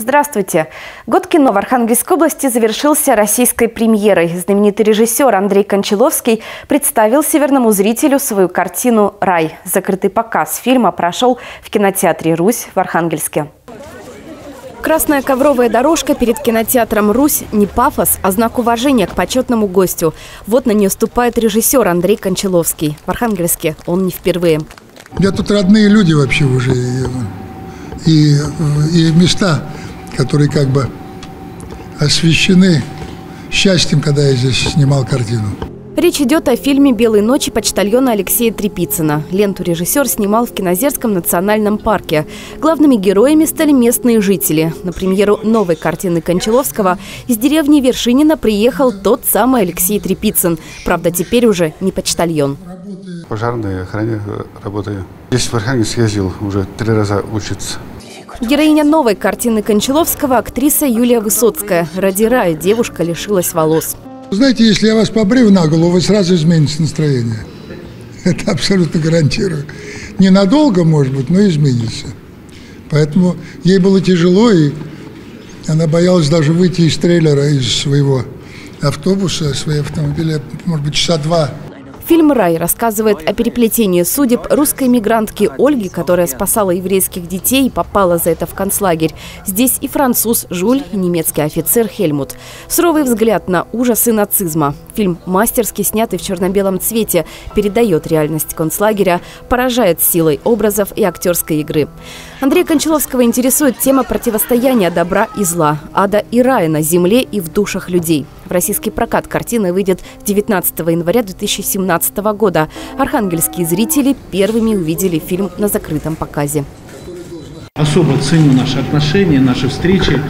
Здравствуйте! Год кино в Архангельской области завершился российской премьерой. Знаменитый режиссер Андрей Кончаловский представил северному зрителю свою картину «Рай». Закрытый показ фильма прошел в кинотеатре «Русь» в Архангельске. Красная ковровая дорожка перед кинотеатром «Русь» не пафос, а знак уважения к почетному гостю. Вот на нее ступает режиссер Андрей Кончаловский. В Архангельске он не впервые. У меня тут родные люди вообще уже. И, и места которые как бы освещены счастьем, когда я здесь снимал картину. Речь идет о фильме «Белые ночи» почтальона Алексея Трепицына. Ленту режиссер снимал в Кинозерском национальном парке. Главными героями стали местные жители. На премьеру новой картины Кончаловского из деревни Вершинина приехал тот самый Алексей Трепицын. Правда, теперь уже не почтальон. Пожарной охране работаю. Здесь в Архангельск ездил уже три раза учиться. Героиня новой картины Кончаловского – актриса Юлия Высоцкая. Ради рая девушка лишилась волос. Знаете, если я вас побрию на голову, вы сразу измените настроение. Это абсолютно гарантирую. Ненадолго, может быть, но изменится. Поэтому ей было тяжело, и она боялась даже выйти из трейлера, из своего автобуса, своего автомобиля, может быть, часа два Фильм «Рай» рассказывает о переплетении судеб русской мигрантки Ольги, которая спасала еврейских детей и попала за это в концлагерь. Здесь и француз Жуль, и немецкий офицер Хельмут. Суровый взгляд на ужасы нацизма. Фильм мастерски снятый в черно-белом цвете, передает реальность концлагеря, поражает силой образов и актерской игры. Андрея Кончаловского интересует тема противостояния добра и зла, ада и рая на земле и в душах людей. В российский прокат картина выйдет 19 января 2017 года. Архангельские зрители первыми увидели фильм на закрытом показе. Особо ценю наши отношения, наши встречи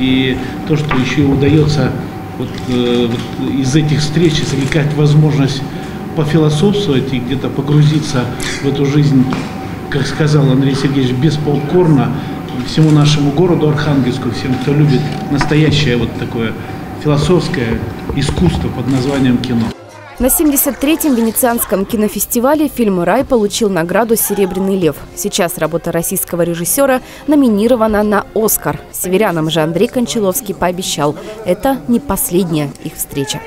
и то, что еще удается вот, э, вот из этих встреч извлекать возможность пофилософствовать и где-то погрузиться в эту жизнь, как сказал Андрей Сергеевич, без полкорна всему нашему городу Архангельску, всем, кто любит настоящее вот такое философское искусство под названием кино. На 73-м Венецианском кинофестивале фильм «Рай» получил награду «Серебряный лев». Сейчас работа российского режиссера номинирована на «Оскар». Северянам же Андрей Кончаловский пообещал – это не последняя их встреча.